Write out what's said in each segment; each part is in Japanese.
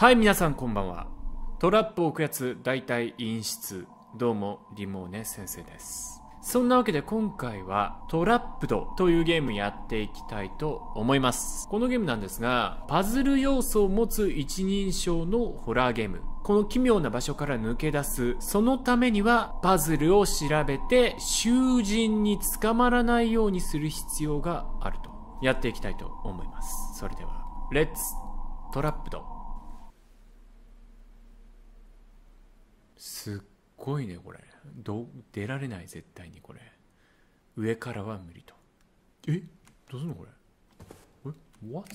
はい皆さんこんばんは。トラップを置くやつ大体陰湿。どうもリモーネ先生です。そんなわけで今回はトラップドというゲームやっていきたいと思います。このゲームなんですがパズル要素を持つ一人称のホラーゲーム。この奇妙な場所から抜け出す。そのためにはパズルを調べて囚人に捕まらないようにする必要があると。やっていきたいと思います。それではレッツトラップド。すっごいねこれ。ど出られない絶対にこれ。上からは無理と。え？どうすんのこれ？え？What?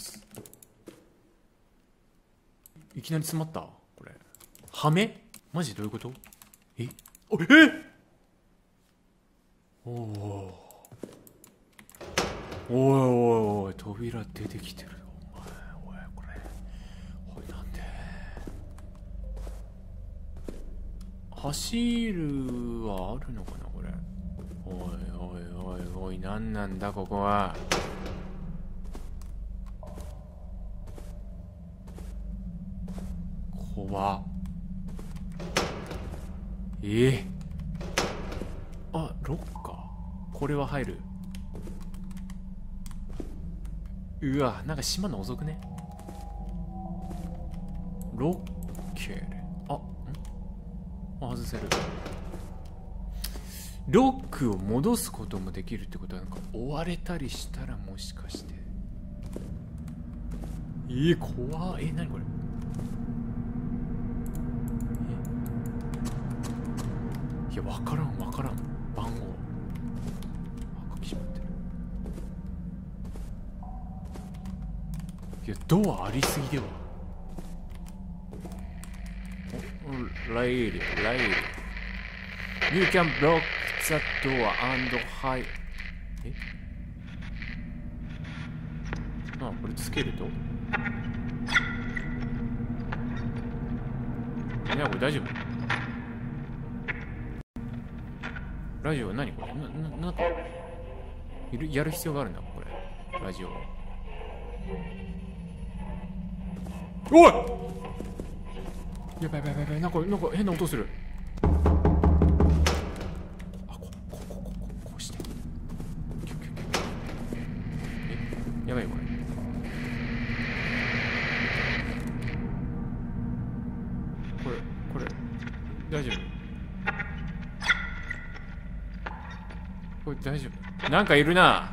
いきなり詰まった？これ。はめマジどういうこと？え？おえ？おおおいおいおい扉出てきてるよお前おいこれおいなんで走るはあるのかなこれ。おいおいおいおい何なんだここは。怖っ。え？えあロッカー？これは入る？うわなんか閉まんの遅くね。ロッカーせる。ロックを戻すこともできるってことはなんか追われたりしたらもしかして。えー、怖え何これ？いや分からん分からん。番号。あ書きしまってるいやドアありすぎでは。ライリライリ You can block the door and hide. えあこれつけると？いやこれ大丈夫。ラジオ何これ？なななんかやる必要があるんだこれ。ラジオおい！やばいやばいやばいなんかなんか変な音する。あここここここうして。キュキュキュえやばいよこれ。これこれ。大丈夫。これ大丈夫。なんかいるな。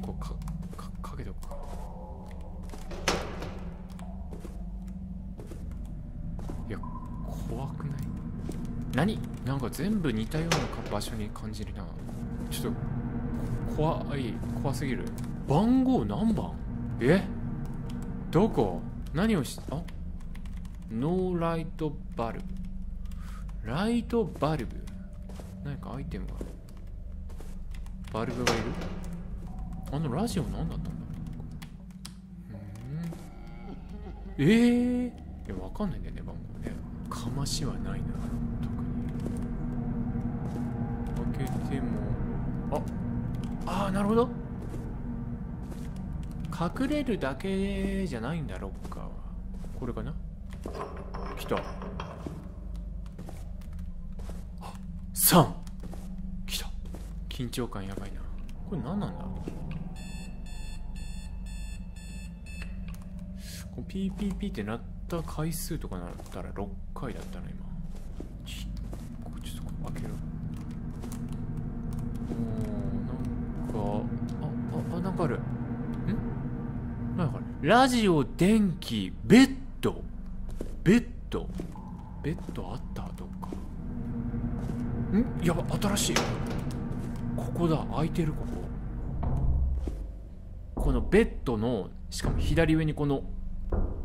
あーかかかけておくか。いや怖くない？何？なんか全部似たような場所に感じるな。ちょっと怖い怖すぎる。番号何番？え？どこ？何をしあ？ノーライトバルブ。ライトバルブ。何かアイテムが。バルブがいる？あのラジオ何だったんだう？ーん。ええー、いやわかんないんだよね番号ね。かましはないな開けても。ああーなるほど。隠れるだけじゃないんだロッカーは。これかな？来た。あ3来た。緊張感やばいな。これ何なんだ？こう PPP ってなった回数とかなったら6回だったな今。ちこちょっとこう開ける。おーなんかあああなんかある。ん？なんかある。ラジオ電気ベッド。ベッド。ベッドあったどっか。ん？やば新しい。ここだ。開いてるここ。このベッドのしかも左上にこの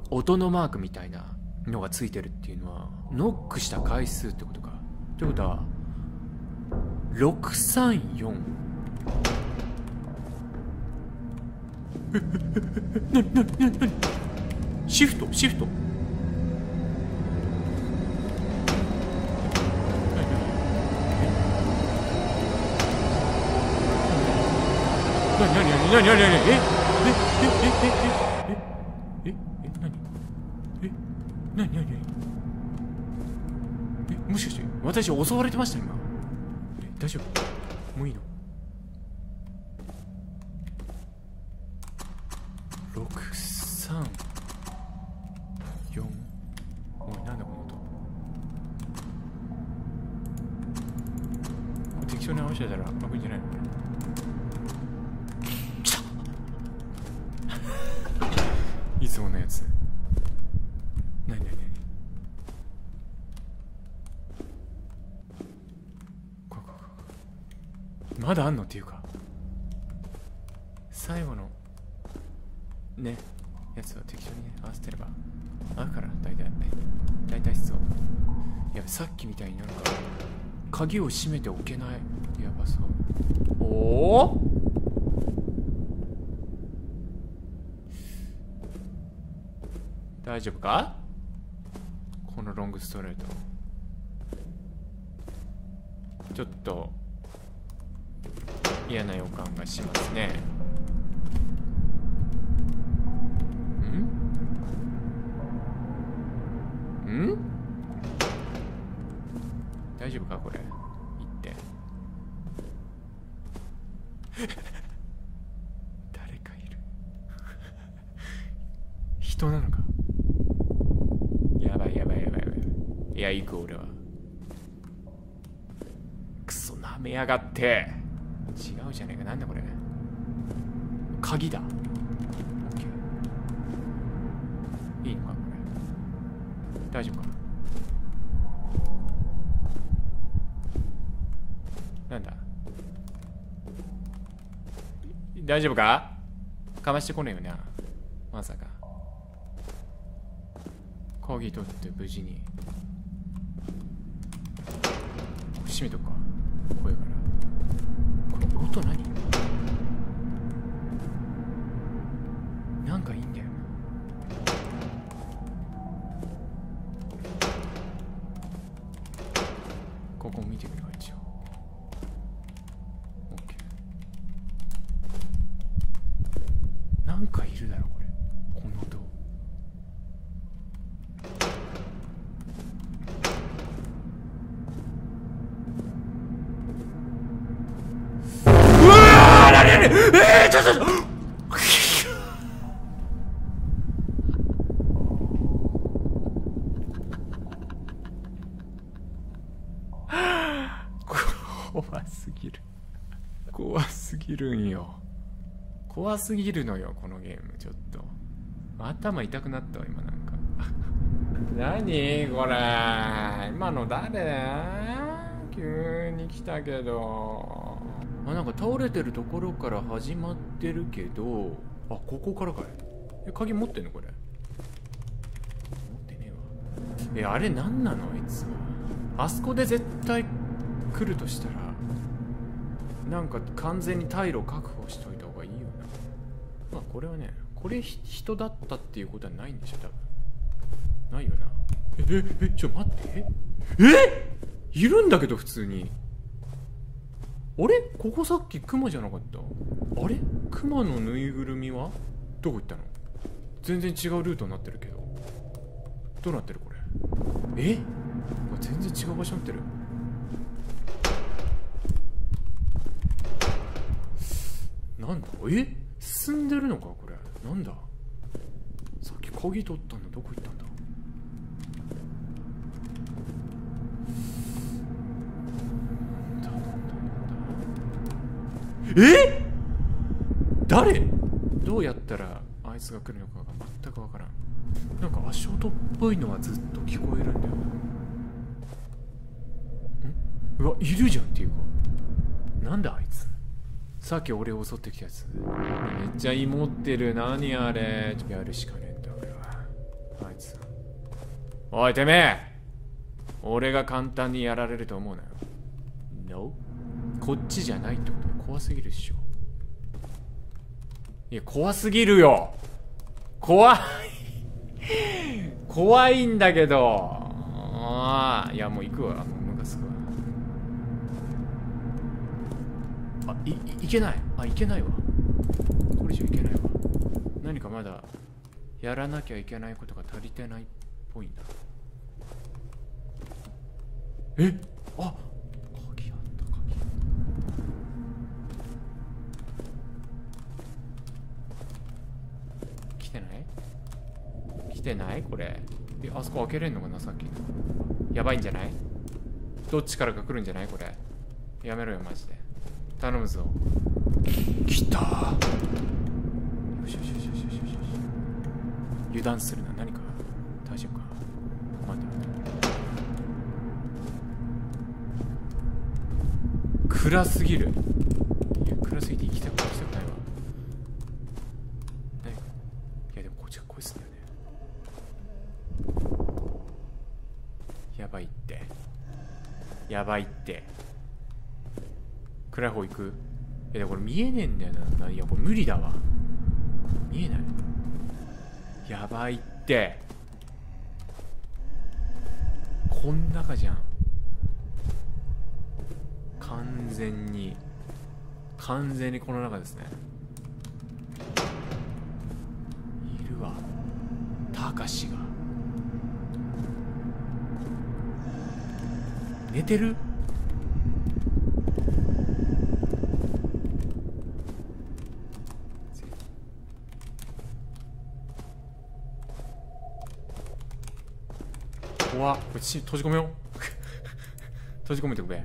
音のマークみたいなのがついてるっていうのはノックした回数ってことか。ってことは634な何な何ななシフトシフト。なになになになになにええええええなになにえもしかして私襲われてました今大丈夫大体必要いやさっきみたいになんか鍵を閉めておけない。やばそう。おお大丈夫か？このロングストレート。ちょっと嫌な予感がしますねんん大丈夫かこれ行って誰かいる人なのかやばいやばいやばいやばいいや行く俺はクソなめやがって。違うじゃねえか。なんだこれ。鍵だ。オッケーいいのかこれ。大丈夫か。なんだ。大丈夫か？かましてこねえよなまさか。鍵取って無事に。閉めとくか。justo no. 怖すぎる。怖すぎるんよ。怖すぎるのよこのゲーム。ちょっと。頭痛くなったわ今なんか。何？これ。今の誰？急に来たけど。あなんか倒れてるところから始まってるけど。あここからかい。え鍵持ってんのこれ？持ってねえわ。えあれ何なのあいつは。あそこで絶対来るとしたらなんか完全に退路確保しといた方がいいよな。まあこれはねこれひ人だったっていうことはないんでしょ多分。ないよな。えええちょ待って。え？え？いるんだけど普通にあれ？ここさっきクマじゃなかった？あれ？クマのぬいぐるみは？どこ行ったの？全然違うルートになってるけど。どうなってるこれ？え？全然違う場所になってる。なんだ？え？進んでるのかこれ？なんだ？さっき鍵取ったんだ。どこ行ったんだえ？誰？どうやったらあいつが来るのかが全くわからん。なんか足音っぽいのはずっと聞こえるんだよ。なん？うわいるじゃんっていうか。なんだあいつ？さっき俺を襲ってきたやつ。めっちゃ芋ってる。何あれ？やるしかねえんだ俺は。あいつ。おいてめえ！俺が簡単にやられると思うなよ。No こっちじゃないってこと？怖すぎるっしょ。いや怖すぎるよ。怖い。怖いんだけど。ああいやもう行くわ。もうムカつくわ。あいいけない。あいけないわ。これ以上いけないわ。何かまだやらなきゃいけないことが足りてないっぽいな。え？あ鍵てない？来てない？これ。えあそこ開けれんのかな？さっきの。やばいんじゃない？どっちからか来るんじゃない？これ。やめろよマジで。頼むぞ。来た。よしよしよしよしよしよし油断するな。何か？大丈夫か？待て待て。暗すぎる。いや暗すぎて行きたく行きたくないわ何かいやでもこっちが恋すんだよねやばいってやばいって暗い方行く？いやでもこれ見えねえんだよな。いやこれ無理だわ。見えない。やばいって。こん中じゃん。完全に。完全にこの中ですね。いるわ。たかしが。寝てる？怖っこっち閉じ込めよう。閉じ込めてくべ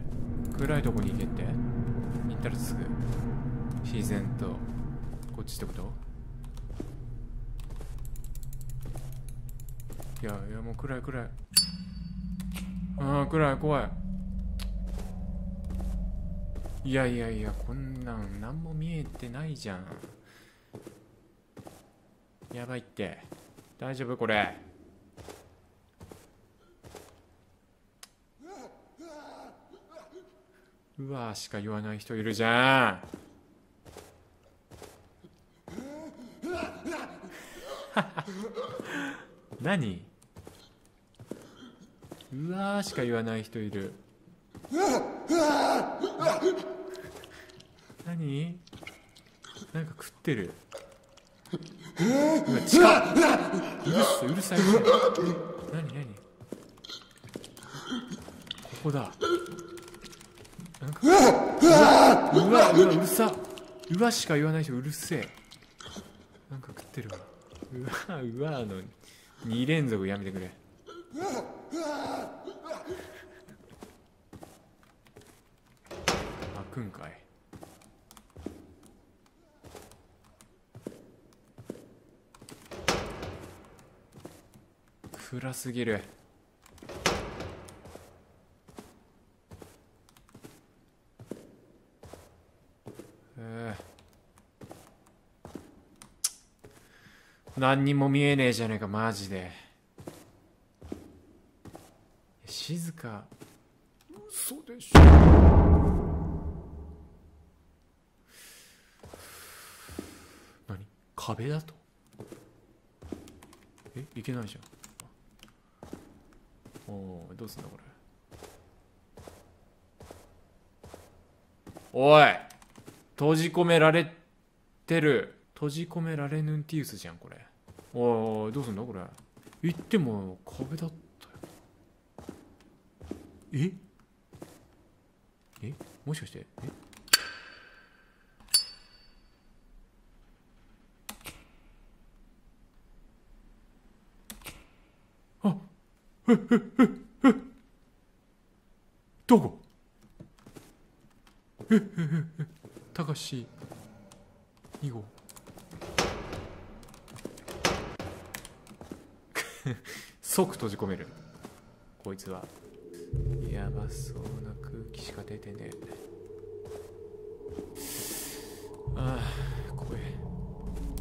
暗いとこに行けって。行ったらすぐ。自然と。こっちってこと？いやいやもう暗い暗い。ああ暗い怖い。いやいやいやこんなん何も見えてないじゃん。やばいって。大丈夫？これ。うわーしか言わない人いるじゃん。何？うわーしか言わない人いる。何？なんか食ってる。うわ近っ。うるさいうるさい。何何？ここだ。うわうわうるさうわしか言わない人うるせえなんか食ってるわうわうわの2連続やめてくれ開くんかい暗すぎる何にも見えねえじゃねえかマジで。静か。嘘でしょ。何？壁だと？えいけないじゃん。おおどうすんだこれ？おい！閉じ込められてる。閉じ込められぬんティウスじゃんこれおいどうすんだこれ？言っても壁だったよ。え？え？もしかして？え？あええええどこ？ええええたかし2号。即閉じ込める。こいつは。やばそうな空気しか出てねえ。ああ怖え。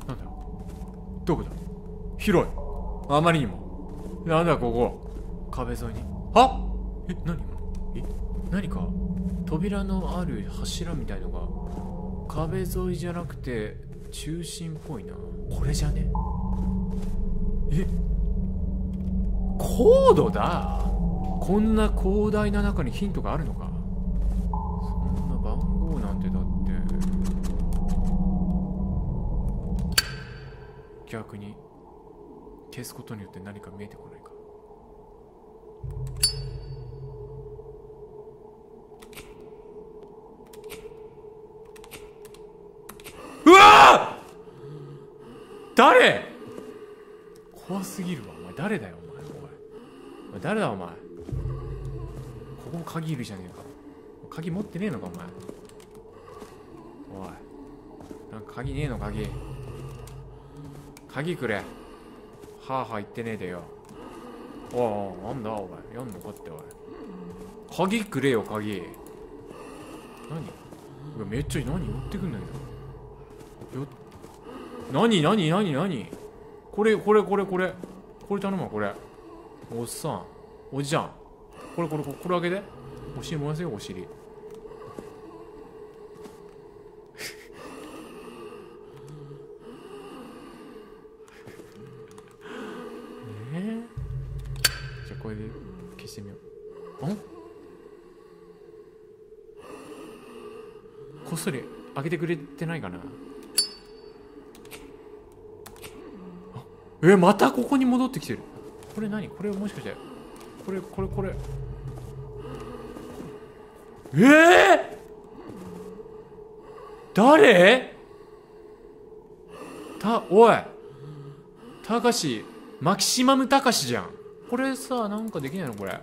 なんだどこだ？広い。あまりにも。なんだここ？壁沿いに。あえ何？え何か？扉のある柱みたいのが。壁沿いじゃなくて中心っぽいな。これじゃね？え？コードだ。こんな広大な中にヒントがあるのか。そんな番号なんてだって。逆に消すことによって何か見えてこないか。うわ誰？怖すぎるわ。お前誰だよお前。誰だお前。ここも鍵いるじゃねえか。鍵持ってねえのかお前。おい。なんか鍵ねえの鍵。鍵くれ。はあはあ言ってねえでよ。おいおいなんだお前。やんのかっておい。鍵くれよ鍵。何？めっちゃ何？寄ってくんだけどよ何？何？何？何？これこれこれこれ。これ頼むわこれ。おっさん。おじちゃん。これこれこれこれあげて。お尻燃やせよお尻。え、じゃあこれで消してみよう。あこっそり開けてくれてないかな？えまたここに戻ってきてる。これ何？これもしかして。これこれこれ。えー、誰？たおい。たかし。マキシマムたかしじゃん。これさなんかできないの？これ。こ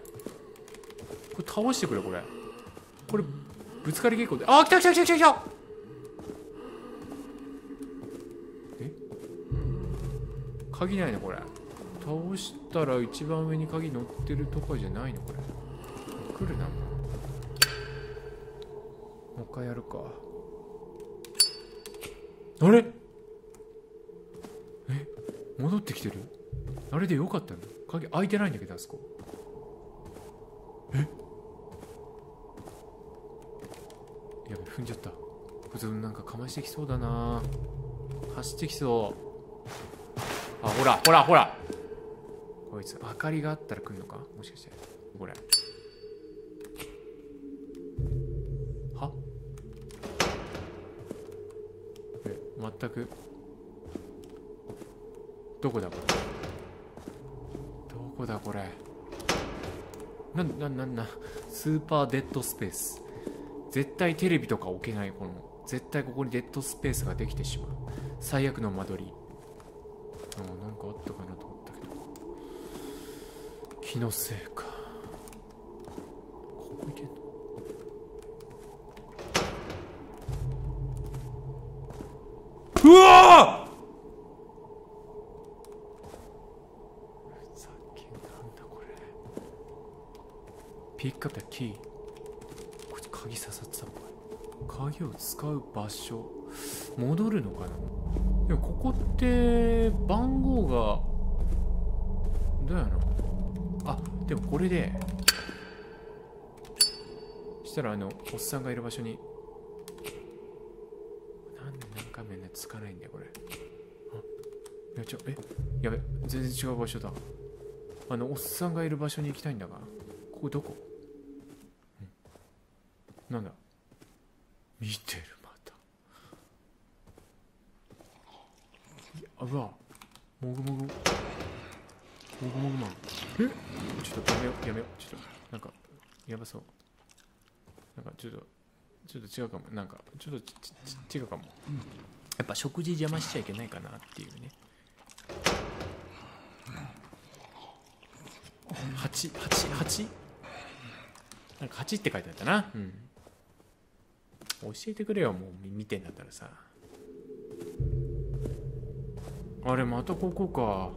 れ倒してくれこれ。これぶつかり稽古で。あ来た来た来た来た来たえ？鍵ないのこれ倒したら一番上に鍵乗ってるとかじゃないのこれ。来るなもう。一回やるか。あれ？え？戻ってきてる？あれでよかったの？鍵開いてないんだけどあそこ。え？やべ踏んじゃった。普通なんかかましてきそうだな。走ってきそう。あほらほらほら。こいつ明かりがあったら来るのか？もしかして。これは？え全く。どこだ？これ。どこだ？これ。なん、なん、なん、な、スーパーデッドスペース。絶対テレビとか置けない、この、絶対ここにデッドスペースができてしまう。最悪の間取り。あなんかあったかなと。気のせいか。ここ行け。んのうわふざけんなんだこれ。ピックアップキー。こいつ鍵刺さってたのか。鍵を使う場所。戻るのかな。でもここって番号がどうやなあでもこれでしたらあのおっさんがいる場所になんで何回もねつかないんだよこれ。あやちょえやべ全然違う場所だ。あのおっさんがいる場所に行きたいんだがここどこ、うん、なんだ？見てるまた。いやうわもぐもぐ。もぐもぐマン。え？ちょっとやめようやめようちょっとなんかやばそう。なんかちょっとちょっと違うかも。なんかちょっとちち違うかも、やっぱ食事邪魔しちゃいけないかなっていうね。八八八？なんか8って書いてあったな。うん。教えてくれよもう見てんだったらさ。あれまたここか。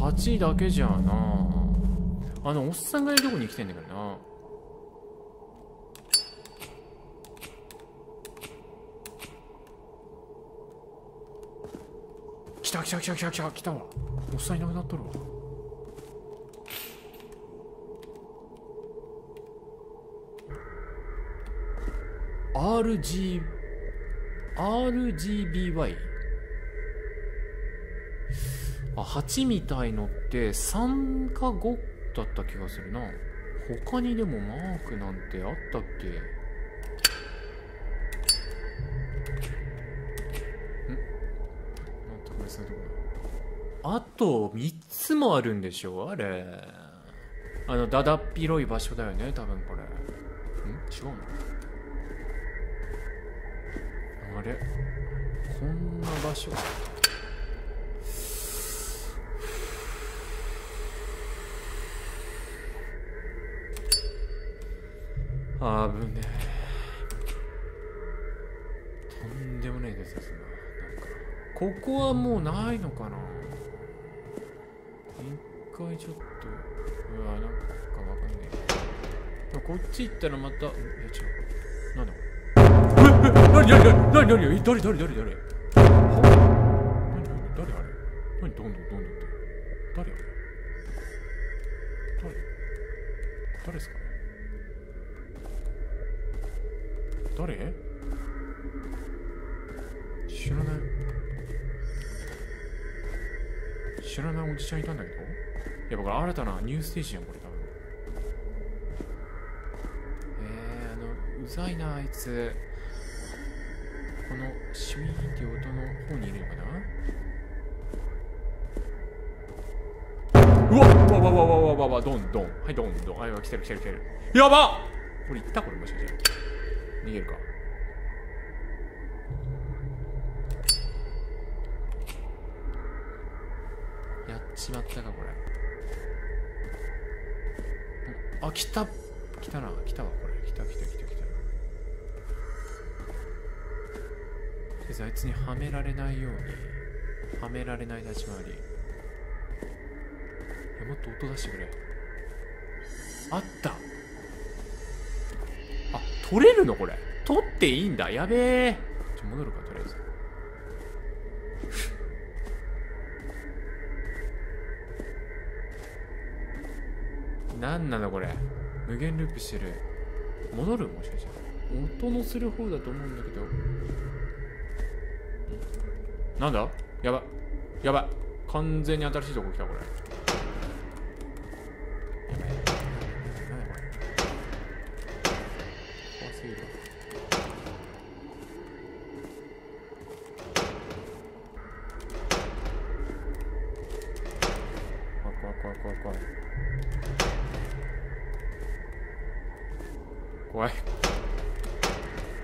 8だけじゃなあのおっさんがいるとこに来てんだけどな。来た来た来た来た来た来た。わ。おっさんいなくなっとるわ。RG RGBY あ8みたいのって3か5だった気がするな。他にでもマークなんてあったっけ？ん？なんとこれそういうとこだ。あと3つもあるんでしょあれ。あのだだっ広い場所だよね多分これ。ん？違うの？あれ？こんな場所？あぶねえとんでもないですよそんななんか。ここはもうないのかな。一回ちょっと。うわなんかわかんねえ。こっち行ったらまたいや違う。なんだこれ。ええ何何何何何え誰誰誰誰は何何誰誰？知らない。知らないおじちゃんいたんだけど？いやれ新たなニューステージやんこれ多分。えー、あのうざいなあいつ。このシュイーンって音の方にいるのかな？うわっわわわわわわわどんどんはいどんどんあい来てる来てる来てるやばこれいったこれもしかして逃げるか。やっちまったかこれ。あ来た。来たな。来たわこれ。来た来た来た来た。とりあえずあいつにはめられないように。はめられない立ち回り。いやもっと音出してくれ。あった。取れるの？これ。取っていいんだ。やべえ。ちょ戻るかとりあえず。なんなのこれ。無限ループしてる。戻る？もしかして。音のする方だと思うんだけど。なんだ？やば。やば。完全に新しいとこ来たこれ。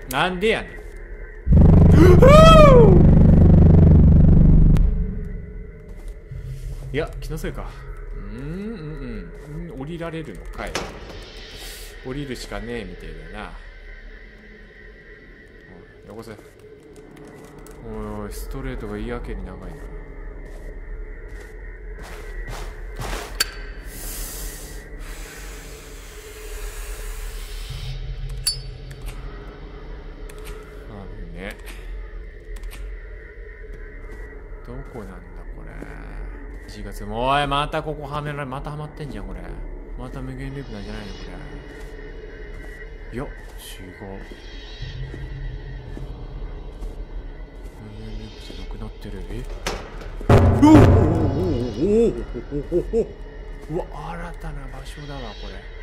なんでやねん。いや気のせいか。うーんうんうんうん。降りられるのかい。降りるしかねえみたいだな。おいよこせ。おいおいストレートが嫌気に長いなれ4月もうおいまたここはめられまたはまってんじゃんこれ。また無限ループなんじゃないのこれ。いや違う無限ループじゃなくなってる。え？うおおおおおおおおうわ新たな場所だわこれちょ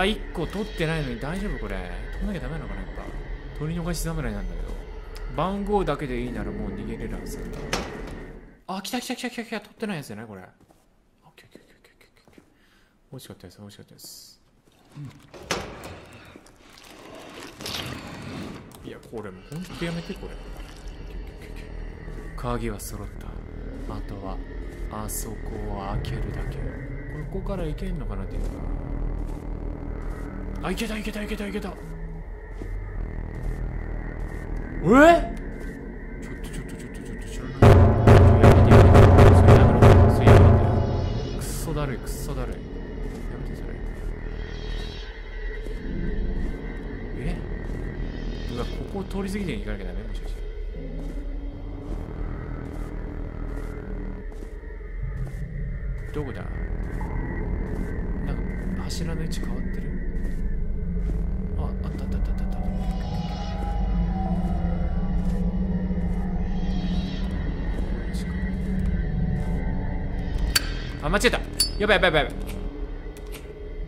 オッケーオッケーうわ1個取ってないのに大丈夫これ。取んなきゃダメなのかなやっぱ。取り逃し侍なんだけど。番号だけでいいならもう逃げれるはずなんだあ来た来た来た来た来た。取ってないやつじゃないこれ。オッケーオッケーオッケーオッケーオッケー。美味しかったです美味しかったです、いやこれもうほんとやめてこれ。鍵は揃った。あとはあそこを開けるだけ。ここから行けんのかなっていうのがあ行けた行けた行けた行けた。え？ちょっとちょっとちょっとちょっと知らないやめてやめてそれやめろそれやめてくっそだるいくっそだるいやめてそれえうわここ通り過ぎていかなきゃダメもしかしてどこだなんか柱の位置変わってる間違えた。やばいやばいやばい。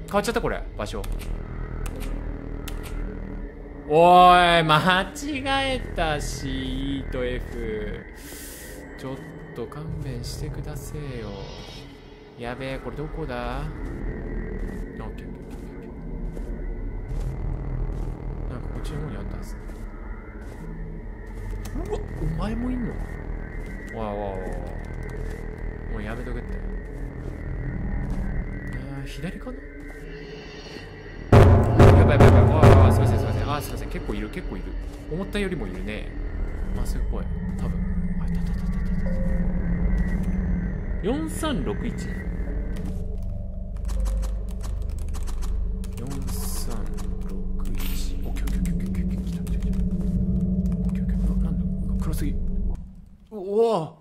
変わっちゃったこれ。場所。おい間違えたし E と F ちょっと勘弁してくだせえよ。やべえこれどこだ？オッケーなんかこっちの方にあったはずうわお前もいんのわあわあわわもうやめとけって。左かな？やばいやばいやばい。わあすいませんすいません。あすいません。結構いる結構いる。思ったよりもいるね。まっすぐっぽい。多分。あいたいたたたた。4361 4361オッケーオッケーオッケーオッケーオッケー来た来た来たオッケーオッケーあなんだ暗すぎ。うお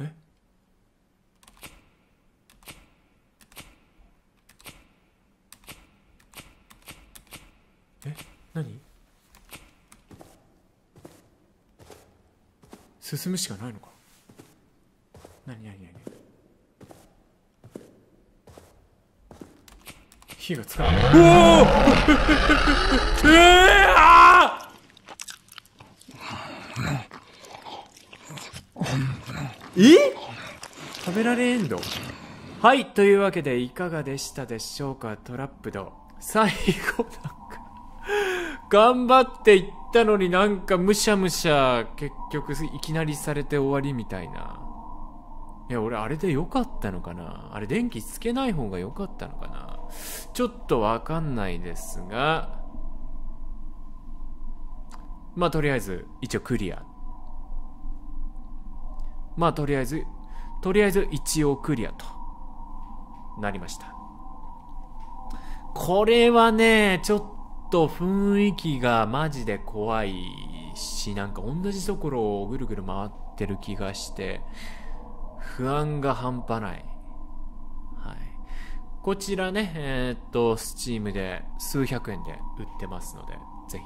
ええ何進むしかないのか？何何何？火がつかない。うおー！え？ー、あーえ食べられんの？はいというわけでいかがでしたでしょうか？トラップド。最後なんか頑張っていったのになんかむしゃむしゃ結局いきなりされて終わりみたいな。いや俺あれで良かったのかな。あれ電気つけない方が良かったのかな。ちょっとわかんないですが。まあとりあえず一応クリア。まあとりあえずとりあえず一応クリアと。なりました。これはねちょっとと雰囲気がマジで怖いしなんか同じところをぐるぐる回ってる気がして不安が半端ない。はい。こちらね、えーっと、スチームで数百円で売ってますので、ぜひ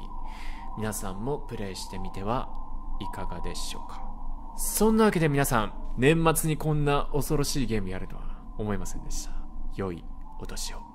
皆さんもプレイしてみてはいかがでしょうか。そんなわけで皆さん、年末にこんな恐ろしいゲームやるとは思いませんでした。良いお年を。